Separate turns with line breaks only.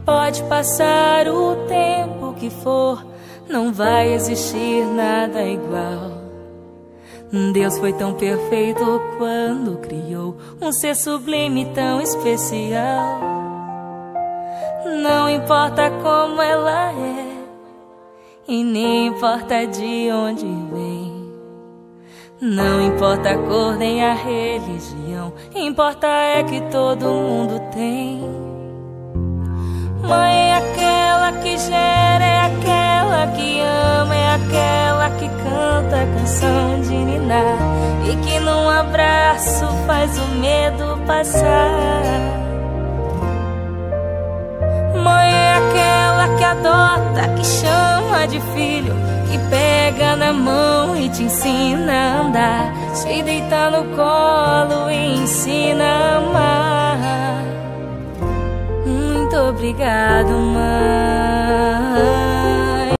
Pode passar o tempo que for, não vai existir nada igual. Deus foi tão perfeito quando criou um ser sublime tão especial. Não importa como ela é, e nem importa de onde vem. Não importa a cor nem a religião, importa é que todo mundo tem. De ninar e que num abraço faz o medo passar. Mãe é aquela que adota, que chama de filho, que pega na mão e te ensina a andar, te deita no colo e ensina a amar. Muito obrigado, mãe.